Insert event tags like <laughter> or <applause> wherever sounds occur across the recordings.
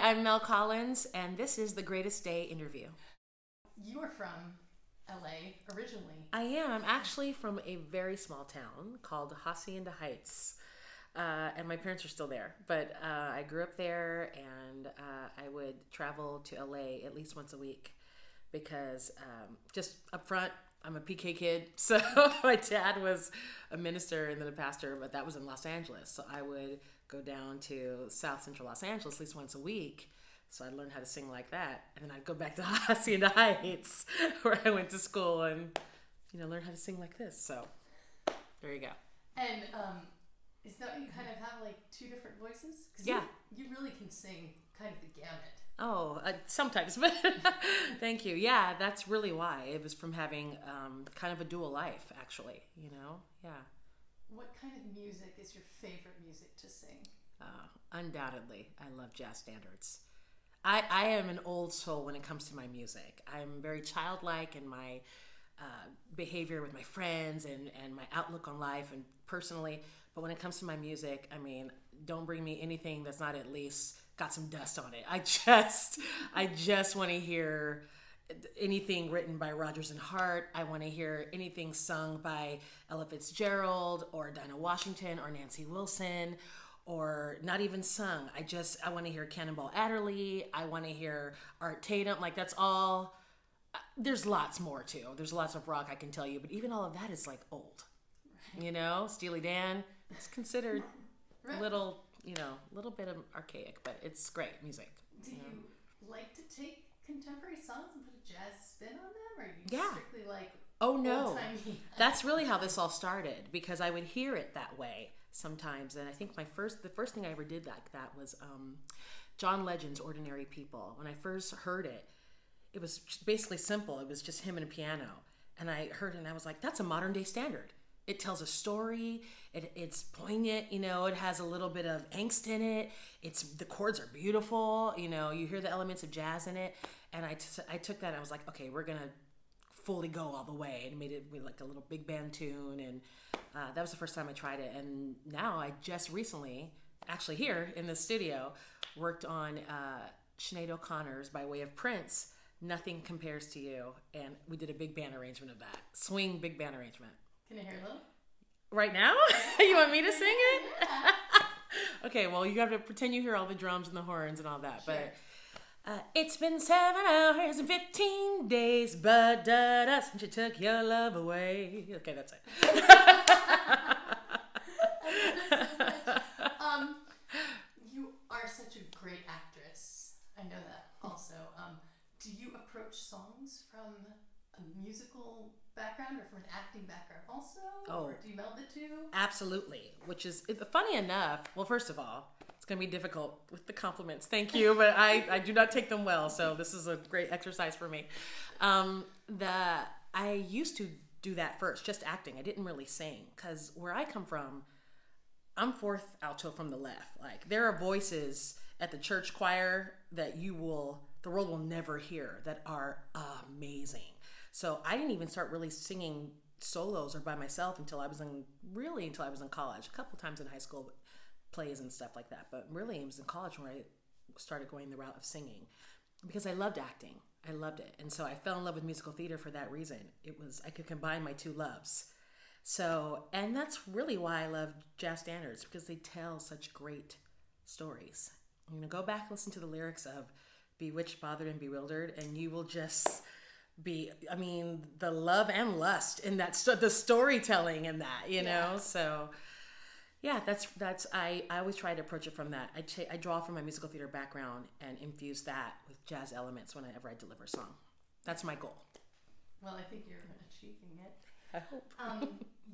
I'm Mel Collins, and this is the Greatest Day interview. You are from LA originally. I am. I'm actually from a very small town called Hacienda Heights. Uh, and my parents are still there, but uh, I grew up there, and uh, I would travel to LA at least once a week because um, just up front, I'm a PK kid. <laughs> So my dad was a minister and then a pastor, but that was in Los Angeles. So I would go down to South Central Los Angeles at least once a week. So I'd learn how to sing like that, and then I'd go back to <laughs> Hacienda Heights, <laughs> where I went to school, and you know learn how to sing like this. So there you go. And um, is that you kind of have like two different voices? 'Cause Yeah. You, you really can sing kind of the gamut. Oh, uh, sometimes, <laughs> but thank you. Yeah, that's really why. It was from having um, kind of a dual life, actually. You know, yeah. What kind of music is your favorite music to sing? Uh, undoubtedly, I love jazz standards. I, I am an old soul when it comes to my music. I'm very childlike in my uh, behavior with my friends and, and my outlook on life and personally. But when it comes to my music, I mean, don't bring me anything that's not at least got some dust on it. I <laughs> just, I just want to hear anything written by Rodgers and Hart. I want to hear anything sung by Ella Fitzgerald or Dinah Washington or Nancy Wilson or not even sung. I just I want to hear Cannonball Adderley. I want to hear Art Tatum. Like that's all. uh, There's lots more too. There's lots of rock I can tell you, but even all of that is like old. You know, Steely Dan is considered a little, you know, a little bit of archaic, but it's great music. Do you like to take contemporary songs and put a jazz spin on them, or are you Yeah. strictly like Oh no. <laughs> That's really how this all started because I would hear it that way sometimes, and I think my first, the first thing I ever did like that was um, John Legend's "Ordinary People." When I first heard it, it was basically simple. It was just him and a piano, and I heard it and I was like, "That's a modern day standard." It tells a story. It, it's poignant. You know, it has a little bit of angst in it. It's the chords are beautiful. You know, you hear the elements of jazz in it, and I, t- I took that and I was like, okay, we're gonna fully go all the way and made it with like a little big band tune and uh, that was the first time i tried it. And now i just recently actually here in the studio worked on uh, Sinead o'connor's by way of prince nothing compares to you. And we did a big band arrangement of that. Swing big band arrangement. Can I hear a little? right now? <laughs> You want me to sing it? <laughs> Okay well you have to pretend you hear all the drums and the horns and all that Sure. but uh, it's been seven hours and 15 days, but da da since you took your love away. Okay, that's it. <laughs> um, you are such a great actress. I know that also. Um, do you approach songs from a musical background or from an acting background also? Oh. Or do you meld the two? Absolutely. Which is funny enough. Well, first of all, it's going to be difficult with the compliments. Thank you, but I, I do not take them well. So this is a great exercise for me. Um, the I used to do that first, just acting. I didn't really sing because where I come from, I'm fourth alto from the left. Like there are voices at the church choir that you will the world will never hear that are amazing. So I didn't even start really singing solos or by myself until I was in really until I was in college. A couple times in high school plays and stuff like that. But really it was in college where I started going the route of singing because I loved acting. I loved it. And so I fell in love with musical theater for that reason. It was I could combine my two loves. So, and that's really why I love jazz standards because they tell such great stories. You know, go back and listen to the lyrics of Bewitched, Bothered, and Bewildered, and you will just be, I mean, the love and lust in that, sto- the storytelling in that, you know? Yeah. So, yeah, that's, that's, I, I always try to approach it from that. I, I draw from my musical theater background and infuse that with jazz elements whenever I deliver a song. That's my goal. Well, I think you're achieving it. I hope. Um,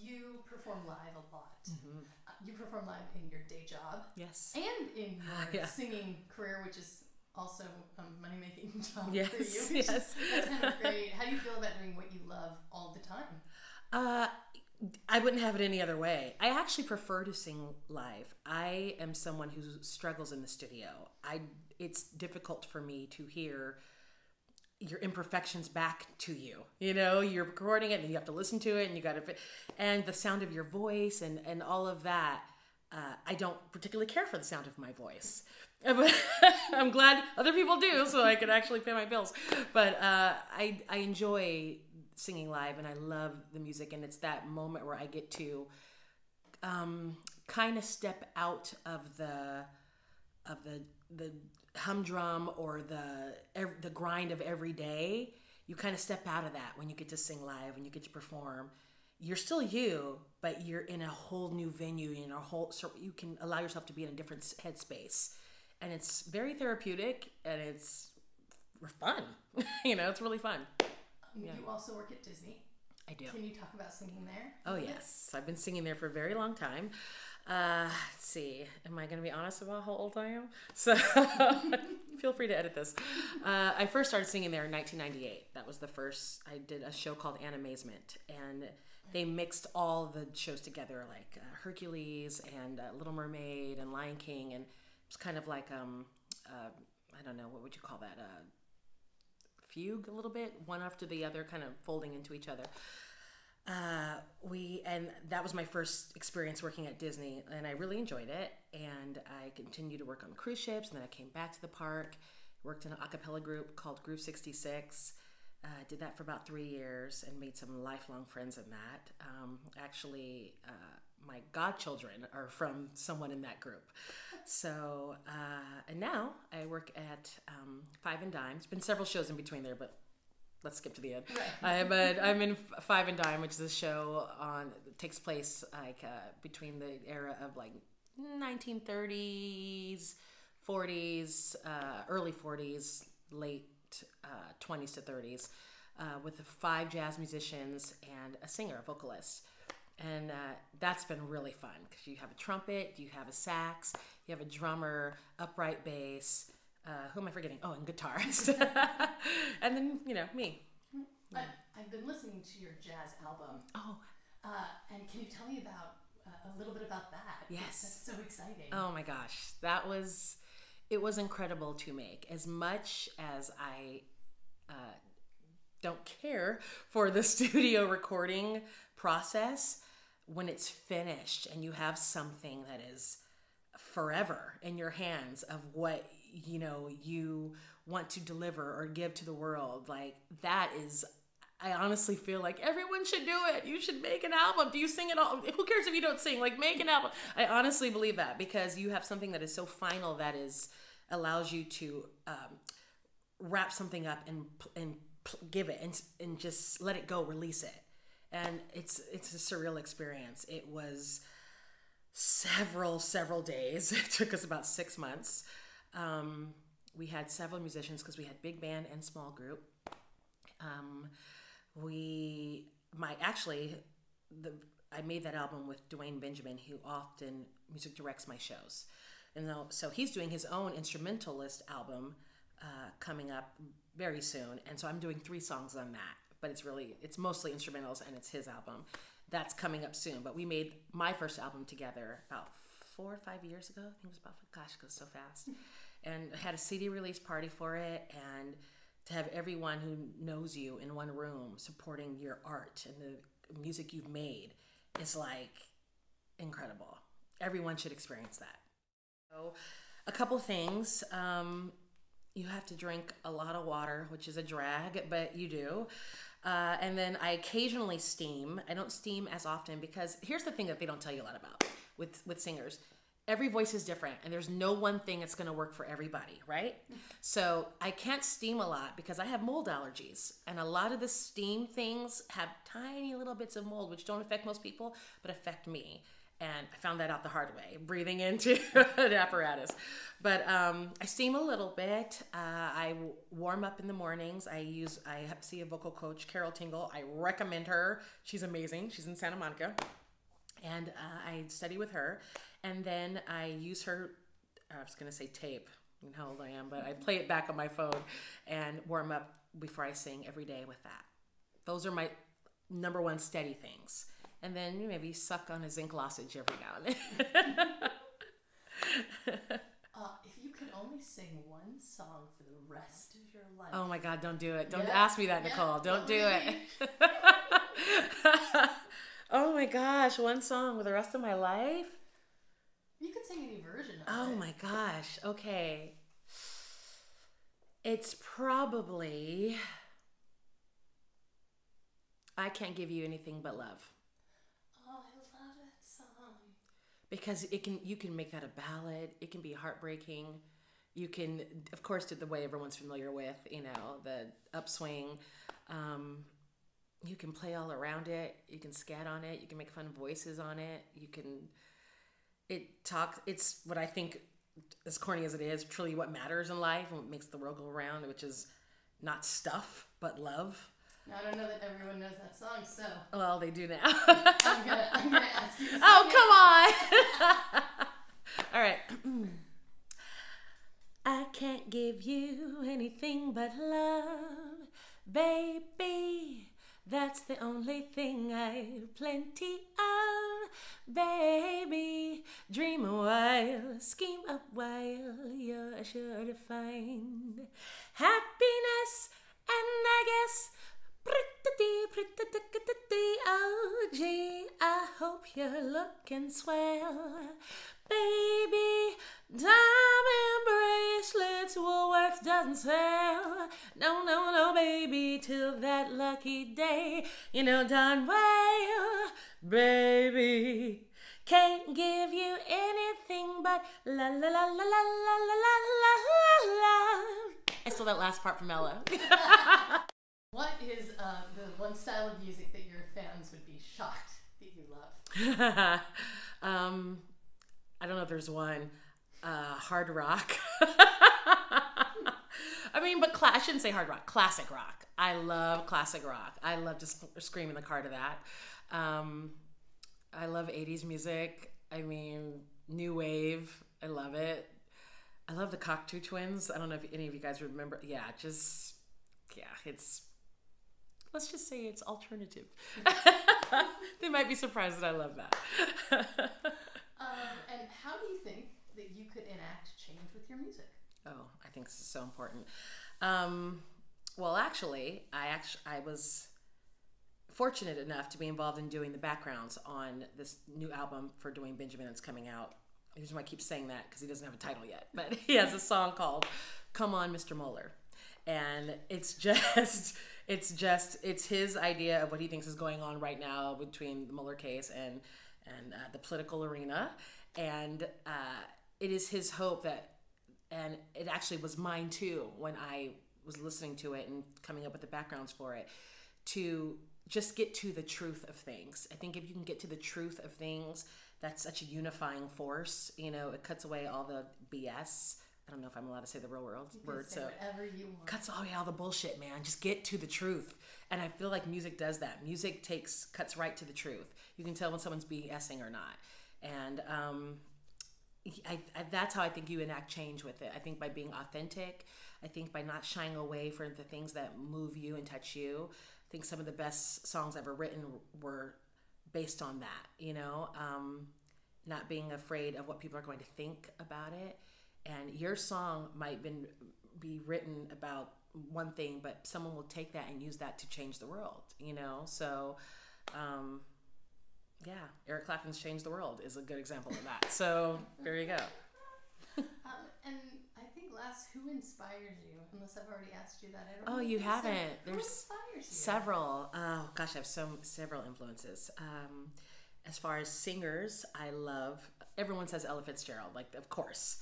you perform live a lot. Mm-hmm. Uh, you perform live in your day job Yes. and in your <laughs> Yeah. singing career, which is also a money making <laughs> job Yes, for you. Yes. is, that's kind of great. How do you feel about doing what you love all the time? Uh, I wouldn't have it any other way. I actually prefer to sing live. I am someone who struggles in the studio. I it's difficult for me to hear your imperfections back to you. You know, you're recording it and you have to listen to it and you got to and the sound of your voice and and all of that. Uh, I don't particularly care for the sound of my voice. <laughs> I'm glad other people do, so I can actually pay my bills. But uh, I I enjoy singing live, and I love the music, and it's that moment where I get to um, kind of step out of the of the the humdrum or the the grind of every day. You kind of step out of that when you get to sing live, when you get to perform. You're still you, but you're in a whole new venue, in a whole so you can allow yourself to be in a different headspace, and it's very therapeutic and it's fun. <laughs> you know, it's really fun. Um, You also work at Disney. I do. Can you talk about singing there? Oh yes, I've been singing there for a very long time. Uh, let's see, am I going to be honest about how old I am? <laughs> So <laughs> feel free to edit this. Uh, I first started singing there in 1998. That was the first. I did a show called Animazement, and they mixed all the shows together, like uh, Hercules and uh, Little Mermaid and Lion King, and it was kind of like um, uh, I don't know what would you call that. Uh, fugue a little bit, one after the other, kind of folding into each other uh, we and that was my first experience working at Disney, and I really enjoyed it. And I continued to work on cruise ships, and then I came back to the park, worked in an a cappella group called Groove 66. Uh, did that for about three years and made some lifelong friends in that. Um, actually, uh, my godchildren are from someone in that group. So, uh, and now I work at um, Five and Dime. It's been several shows in between there, but let's skip to the end. Right. I'm a, I'm in Five and Dime, which is a show on takes place like uh, between the era of like 1930s, 40s, uh, early 40s, late uh, 20s to 30s, uh, with five jazz musicians and a singer, a vocalist. And uh, that's been really fun because you have a trumpet, you have a sax, you have a drummer, upright bass. Uh, who am I forgetting? Oh, and guitarist. <laughs> and then, you know, me. I, I've been listening to your jazz album, Oh, uh, and can you tell me about uh, a little bit about that? Yes. that's so exciting. Oh my gosh, that was it was incredible to make. As much as I uh, don't care for the <laughs> studio recording process, when it's finished and you have something that is forever in your hands of what you know you want to deliver or give to the world, like that is I honestly feel like everyone should do it. You should make an album. Do you sing it all? Who cares if you don't sing? Like make an album. I honestly believe that because you have something that is so final that is allows you to um, wrap something up and and give it and and just let it go, release it. And it's it's a surreal experience. It was several several days. <laughs> It took us about six months. Um, we had several musicians because we had big band and small group. Um, we my actually the I made that album with Dwayne Benjamin, who often music directs my shows, and so he's doing his own instrumentalist album uh, coming up very soon, and so I'm doing three songs on that. But it's really it's mostly instrumentals, and it's his album that's coming up soon. But we made my first album together about four or five years ago. I think it was about gosh, it goes so fast, and I had a CD release party for it, and to have everyone who knows you in one room supporting your art and the music you've made is like incredible. Everyone should experience that. So, a couple things. Um, you have to drink a lot of water, which is a drag, but you do. Uh, and then I occasionally steam. I don't steam as often because here's the thing that they don't tell you a lot about with with singers every voice is different and there's no one thing that's going to work for everybody right <laughs> so i can't steam a lot because i have mold allergies and a lot of the steam things have tiny little bits of mold which don't affect most people but affect me and i found that out the hard way breathing into <laughs> an apparatus. But um, i steam a little bit. Uh, i warm up in the mornings. I use i see a vocal coach carol tingle. I recommend her. She's amazing. She's in santa monica. And uh, I study with her, and then I use her. I was gonna say tape. You know how old I am, but I play it back on my phone and warm up before I sing every day with that. Those are my number one steady things, and then maybe suck on a zinc lozenge every now and then. <laughs> Uh, if you could only sing one song for the rest of your life, oh my God! Don't do it. Don't Yeah, ask me that, yeah, Nicole. Don't do really. it. <laughs> oh my gosh! One song for the rest of my life. You could sing any version of Oh it. Oh my gosh. Okay. It's probably I can't give you anything but love. Oh, I love that song. Because it can you can make that a ballad. It can be heartbreaking. You can of course do the way everyone's familiar with you know the upswing. Um, you can play all around it. You can scat on it. You can make fun voices on it. You can it talks it's what i think as corny as it is truly what matters in life and what makes the world go around which is not stuff but love Now, I don't know that everyone knows that song, so well they do now I'm gonna, I'm gonna ask you <laughs> Oh, come on. <laughs> All right. <clears throat> I can't give you anything but love, baby. That's the only thing I've plenty of, baby. Dream a while, scheme a while, you're sure to find happiness, and I guess. Oh I hope you're looking swell. Baby, diamond bracelets Woolworths doesn't sell. No, no, no, baby, till that lucky day. You know darn well, baby, can't give you anything but la la la la la la la la la. I stole that last part from Ella. <laughs> What is uh, the one style of music that your fans would be shocked that you love? <laughs> um, I don't know if there's one. Uh, hard rock. <laughs> I mean, but cla- I shouldn't say hard rock. Classic rock. I love classic rock. I love to sc- scream in the car to that. Um, I love 80s music. I mean, new wave. I love it. I love the Cocteau Twins. I don't know if any of you guys remember. Yeah, just yeah, it's let's just say it's alternative. <laughs> they might be surprised that I love that. <laughs> Um, and how do you think that you could enact change with your music? oh, I think this is so important. Um, well, actually, I actually I was fortunate enough to be involved in doing the backgrounds on this new album for Dwayne Benjamin that's coming out. The reason why I keep saying that because he doesn't have a title yet, but he has a song called "Come On, Mr. Mueller," and it's just <laughs> it's just it's his idea of what he thinks is going on right now between the Mueller case and and uh, the political arena, and uh, it is his hope that and it actually was mine too when I was listening to it and coming up with the backgrounds for it to just get to the truth of things. I think if you can get to the truth of things, that's such a unifying force. You know, it cuts away all the BS. I don't know if I'm allowed to say the real world You word, so whatever you want. cuts away all the bullshit, man. Just get to the truth. And I feel like music does that. Music takes cuts right to the truth. You can tell when someone's BSing or not. And um, I, I, that's how I think you enact change with it. I think by being authentic. I think by not shying away from the things that move you and touch you. I think some of the best songs ever written were based on that. You know, um, not being afraid of what people are going to think about it. And your song might been be written about one thing, but someone will take that and use that to change the world. You know, so. Um, yeah, Eric Clapton's "Changed the World" is a good example of that. So there you go. <laughs> Um, and I think last, who inspires you? Unless I've already asked you that. I don't Oh, you haven't. Who There's inspires you? Several. Oh gosh, I have so several influences. Um, as far as singers, I love. Everyone says Ella Fitzgerald, like of course.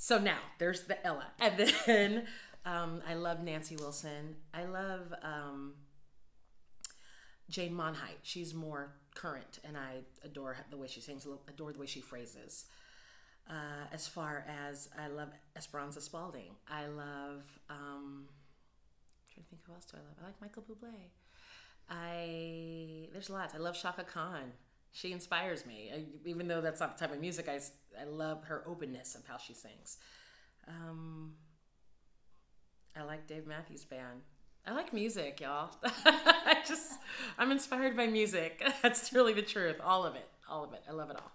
So now there's the Ella, and then um, I love Nancy Wilson. I love um, Jane Monheit. She's more current, and I adore the way she sings. Adore the way she phrases. Uh, as far as I love Esperanza Spalding, I love. Um, I'm trying to think who else do I love? I like Michael Bublé. I there's lots. I love Chaka Khan. She inspires me, I, even though that's not the type of music I, I love her openness of how she sings. Um, I like Dave Matthews Band. I like music, y'all. <laughs> I just I'm inspired by music. <laughs> That's really the truth. All of it. All of it. I love it all.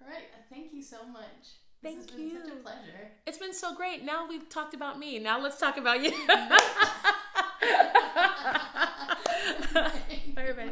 All right. uh, Thank you so much. Thank this has been such a pleasure. It's been so great. Now we've talked about me. Now let's talk about you. <laughs> Bye, everybody.